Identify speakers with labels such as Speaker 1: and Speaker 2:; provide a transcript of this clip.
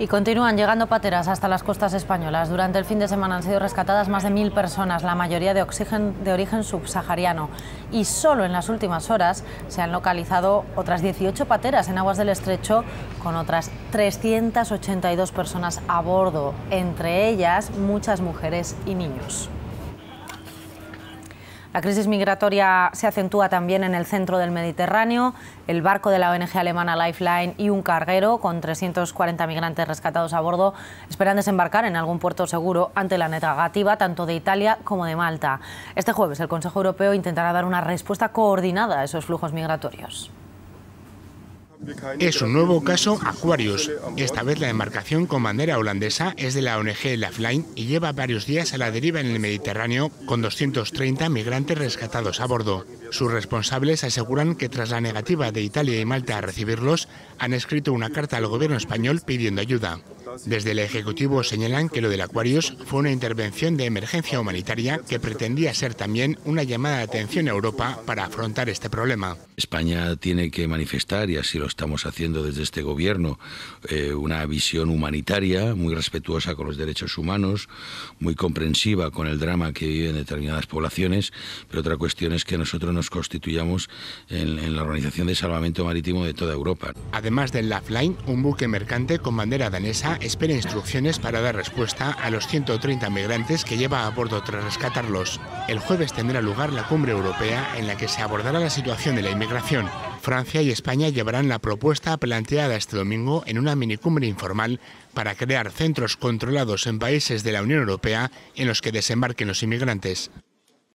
Speaker 1: Y continúan llegando pateras hasta las costas españolas. Durante el fin de semana han sido rescatadas más de mil personas, la mayoría de, de origen subsahariano. Y solo en las últimas horas se han localizado otras 18 pateras en aguas del estrecho, con otras 382 personas a bordo, entre ellas muchas mujeres y niños. La crisis migratoria se acentúa también en el centro del Mediterráneo. El barco de la ONG alemana Lifeline y un carguero con 340 migrantes rescatados a bordo esperan desembarcar en algún puerto seguro ante la negativa tanto de Italia como de Malta. Este jueves el Consejo Europeo intentará dar una respuesta coordinada a esos flujos migratorios.
Speaker 2: Es un nuevo caso Aquarius. Esta vez la embarcación con bandera holandesa es de la ONG Lifeline y lleva varios días a la deriva en el Mediterráneo con 230 migrantes rescatados a bordo. Sus responsables aseguran que tras la negativa de Italia y Malta a recibirlos, han escrito una carta al gobierno español pidiendo ayuda. Desde el Ejecutivo señalan que lo del Aquarius fue una intervención de emergencia humanitaria que pretendía ser también una llamada de atención a Europa para afrontar este problema.
Speaker 3: España tiene que manifestar, y así lo estamos haciendo desde este gobierno, eh, una visión humanitaria muy respetuosa con los derechos humanos, muy comprensiva con el drama que viven determinadas poblaciones, pero otra cuestión es que nosotros nos constituyamos en, en la Organización de Salvamento Marítimo de toda Europa.
Speaker 2: Además del Lifeline, un buque mercante con bandera danesa espera instrucciones para dar respuesta a los 130 migrantes que lleva a bordo tras rescatarlos. El jueves tendrá lugar la cumbre europea en la que se abordará la situación de la inmigración. Francia y España llevarán la propuesta planteada este domingo en una minicumbre informal para crear centros controlados en países de la Unión Europea en los que desembarquen los inmigrantes.